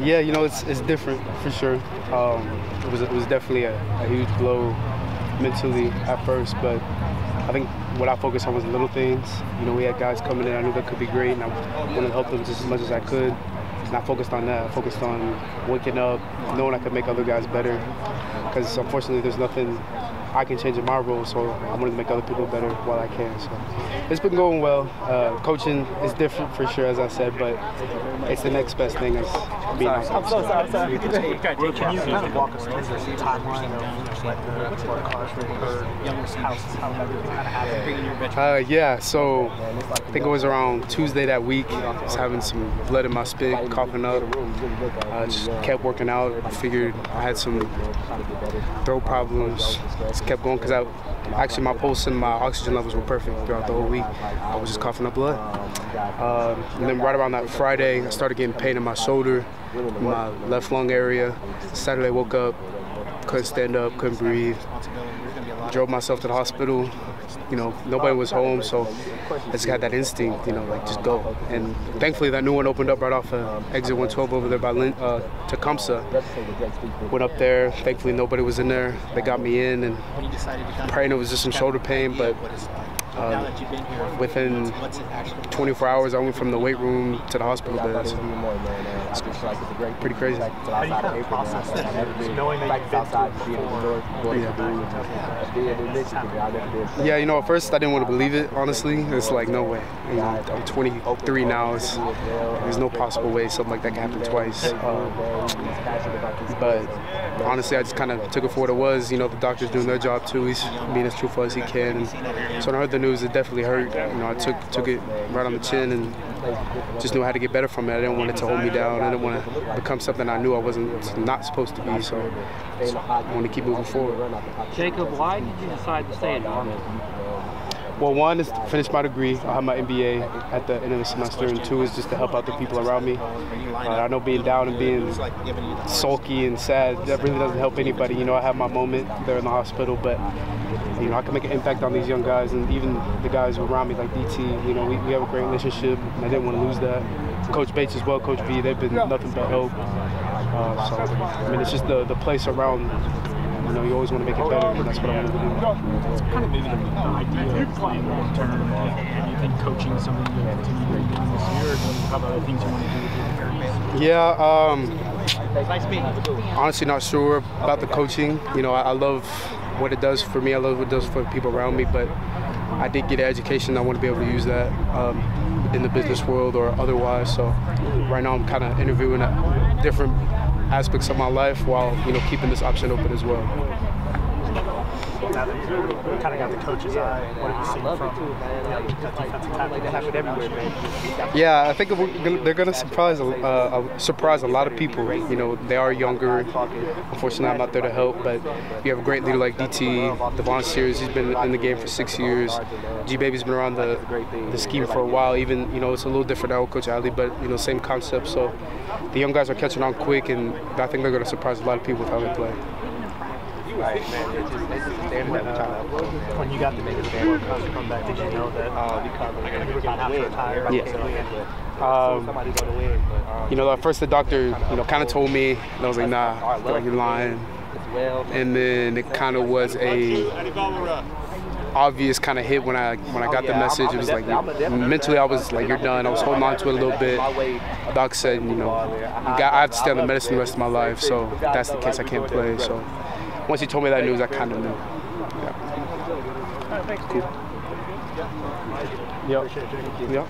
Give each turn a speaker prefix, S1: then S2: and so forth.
S1: Yeah, you know, it's, it's different for sure. Um, it was it was definitely a, a huge blow mentally at first, but I think what I focused on was little things. You know, we had guys coming in I knew that could be great, and I wanted to help them just as much as I could. And I focused on that. I focused on waking up, knowing I could make other guys better. Because unfortunately, there's nothing I can change in my role, so I wanted to make other people better while I can. So it's been going well. Uh, coaching is different for sure, as I said, but it's the next best thing is being there.
S2: I'm so sorry. sorry. Can you kind of walk us through the timeline of like the what incarcerated her houses, how everything kind of happened?
S1: Uh, yeah, so I think it was around Tuesday that week. I was having some blood in my spit, coughing up. I just kept working out. I figured I had some throat problems. Just kept going because I actually my pulse and my oxygen levels were perfect throughout the whole week. I was just coughing up blood. Um, and then right around that Friday, I started getting pain in my shoulder, in my left lung area. Saturday, woke up, couldn't stand up, couldn't breathe. Drove myself to the hospital. You know, nobody was home, so I just had that instinct, you know, like just go. And thankfully, that new one opened up right off of exit 112 over there by Lin- uh, Tecumseh. Went up there. Thankfully, nobody was in there. They got me in, and praying it was just some shoulder pain, but um, within 24 hours, I went from the weight room to the hospital bed. So it's pretty crazy.
S2: How do you kind of process that, knowing that you've been through
S1: Yeah, you know, at first I didn't want to believe it, honestly. It's like, no way. You know, I'm 23 now. It's, there's no possible way something like that can happen twice. Um, but honestly, I just kind of took it for what it was. You know, the doctor's doing their job too. He's being as truthful as he can. And so when I heard the news, it definitely hurt. You know, I took took it right on the chin and just knew how to get better from it. I didn't want it to hold me down. I didn't want to become something I knew I wasn't not supposed to be. So I want to keep moving forward.
S3: Jacob, why did you decide to stay at Army?
S1: Well, one is to finish my degree. I have my MBA at the end of the semester, and two is just to help out the people around me. Uh, I know being down and being sulky and sad that really doesn't help anybody. You know, I have my moment there in the hospital, but you know, I can make an impact on these young guys and even the guys around me, like DT. You know, we, we have a great relationship, and I didn't want to lose that. Coach Bates as well, Coach B, they've been nothing but help. Uh, so, I mean, it's just the, the place around. You know, you always want to make it better, and that's what I want to do.
S4: Kind of maybe the, the idea of playing long term? Do you think coaching is something you'll continue to do this year, or do you have other things you want to do with your career?
S1: Yeah, um, honestly, not sure about the coaching. You know, I, I love what it does for me. I love what it does for people around me, but I did get an education. I want to be able to use that um, in the business world or otherwise. So right now, I'm kind of interviewing different aspects of my life while you know keeping this option open as well.
S2: Now that you kind of got the coach's eye, what have you seen from you that defensive tackle? They happen everywhere, man.
S1: Yeah, I think gonna, they're going to surprise uh, surprise a lot of people. You know, they are younger. Unfortunately, I'm not there to help, but you have a great leader like DT, Davon Sears. He's been in the game for six years. G Baby's been around the the scheme for a while. Even you know, it's a little different now with Coach Alley, but you know, same concept. So the young guys are catching on quick, and I think they're going to surprise a lot of people with how they play.
S2: Right, man. It's just, it's just them that uh, when you got the biggest World Cup come back, did you know that uh, you were going to have to retire?
S1: Yeah. Um,
S2: Somebody's going to win. But, um,
S1: you know, at first the doctor, you know, kind of told me, and I was like, nah, like, you're lying. And then it kind of was a obvious kind of hit when I when I got the message. It was like mentally I was like, you're done. I was holding on to it a little bit. Doc said, you know, you got, I have to stay on the medicine the rest of my life. So if that's the case, I can't play. So once he told me that news, I kind of knew. Yeah. Cool. Yep. Yep.